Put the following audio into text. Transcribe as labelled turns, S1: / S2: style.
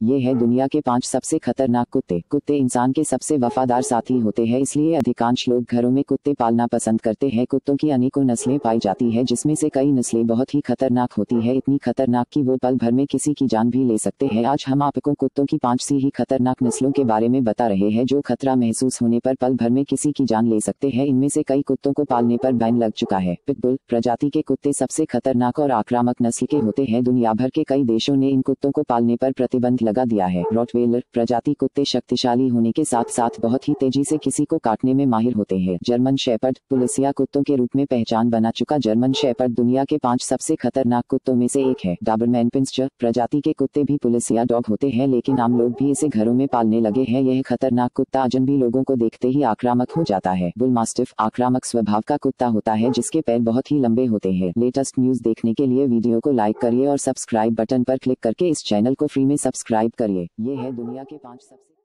S1: ये है दुनिया के पाँच सबसे खतरनाक कुत्ते। कुत्ते इंसान के सबसे वफादार साथी होते हैं, इसलिए अधिकांश लोग घरों में कुत्ते पालना पसंद करते हैं। कुत्तों की अनेकों नस्लें पाई जाती है, जिसमें से कई नस्लें बहुत ही खतरनाक होती है। इतनी खतरनाक कि वो पल भर में किसी की जान भी ले सकते हैं। आज हम आपको कुत्तों की पाँच सी ही खतरनाक नस्लों के बारे में बता रहे हैं, जो खतरा महसूस होने पर पल भर में किसी की जान ले सकते हैं। इनमें से कई कुत्तों को पालने पर बैन लग चुका है। पिटबुल प्रजाति के कुत्ते सबसे खतरनाक और आक्रामक नस्ल के होते हैं। दुनिया भर के कई देशों ने इन कुत्तों को पालने पर प्रतिबंध लगा दिया है। रॉटवेलर प्रजाति कुत्ते शक्तिशाली होने के साथ साथ बहुत ही तेज़ी से किसी को काटने में माहिर होते हैं। जर्मन शेपर्ड पुलिसिया कुत्तों के रूप में पहचान बना चुका जर्मन शेपर्ड दुनिया के पाँच सबसे खतरनाक कुत्तों में से एक है। डाबरमैन पिंस्चर प्रजाति के कुत्ते भी पुलिसिया डॉग होते हैं, लेकिन आम लोग भी इसे घरों में पालने लगे हैं। यह खतरनाक कुत्ता अजनबी लोगों को देखते ही आक्रामक हो जाता है। बुल मास्टिफ आक्रामक स्वभाव का कुत्ता होता है, जिसके पैर बहुत ही लंबे होते हैं। लेटेस्ट न्यूज़ देखने के लिए वीडियो को लाइक करिए और सब्सक्राइब बटन पर क्लिक करके इस चैनल को फ्री में सब्सक्राइब करिए। ये है दुनिया के पाँच सबसे